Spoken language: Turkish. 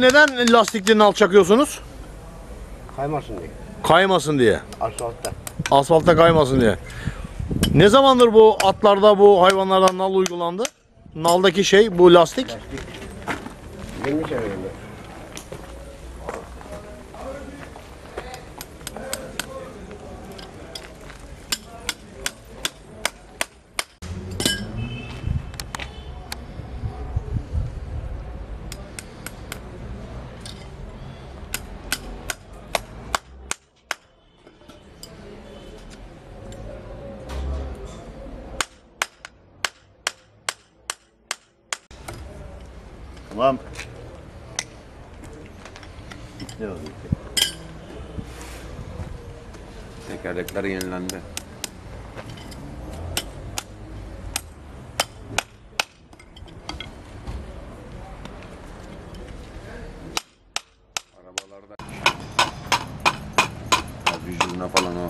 Neden lastikli nal çakıyorsunuz? Kaymasın diye. Kaymasın diye. Asfaltta. Asfalta kaymasın diye. Ne zamandır bu atlarda bu hayvanlardan nal uygulandı? Naldaki şey bu lastik. 20 sene Tamam. Tekerlekler yenilendi. Arabalarda vücuduna falan o